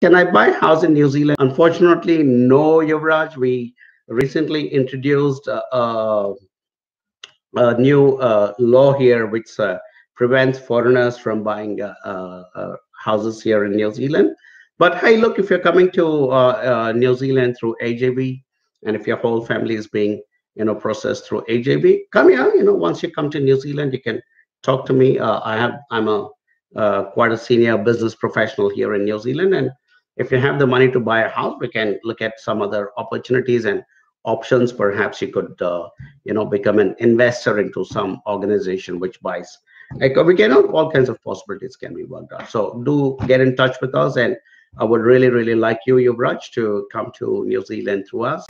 Can I buy a house in New Zealand? Unfortunately, no, Yuvraj. We recently introduced uh, uh, a new uh, law here which uh, prevents foreigners from buying uh, uh, houses here in New Zealand. But hey, look, if you're coming to New Zealand through AJV, and if your whole family is being you know processed through AJV, come here. You know, once you come to New Zealand, you can talk to me. I have I'm a quite a senior business professional here in New Zealand, and if you have the money to buy a house, we can look at some other opportunities and options. Perhaps you could uh, you know become an investor into some organization which buys like we can all kinds of possibilities can be worked out. So do get in touch with us and i would really really like you Yuvraj to come to new zealand through us